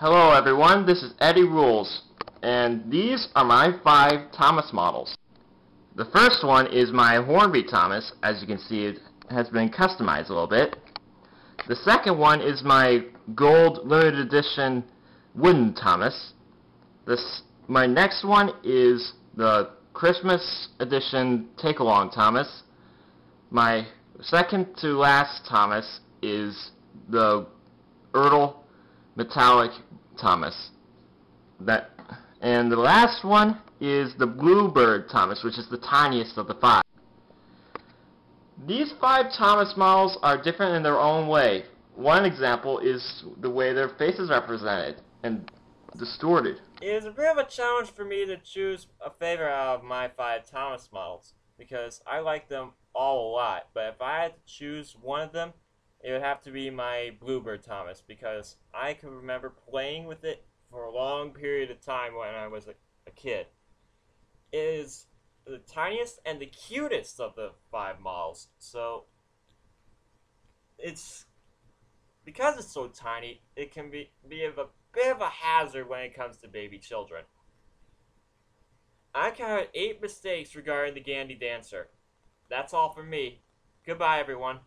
Hello everyone, this is eddierools, and these are my five Thomas models. The first one is my Hornby Thomas, as you can see it has been customized a little bit. The second one is my gold limited edition wooden Thomas. This, my next one is the Christmas edition take-along Thomas. My second to last Thomas is the Ertl metallic Thomas. That and the last one is the Bluebird Thomas, which is the tiniest of the five. These five Thomas models are different in their own way. One example is the way their faces are presented and distorted. It is a bit of a challenge for me to choose a favorite out of my five Thomas models because I like them all a lot. But if I had to choose one of them, it would have to be my Bluebird Thomas because I can remember playing with it for a long period of time when I was a, a kid. It is the tiniest and the cutest of the five models. So it's because it's so tiny, it can be be of a bit of a hazard when it comes to baby children. I counted eight mistakes regarding the Gandy Dancer. That's all from me. Goodbye, everyone.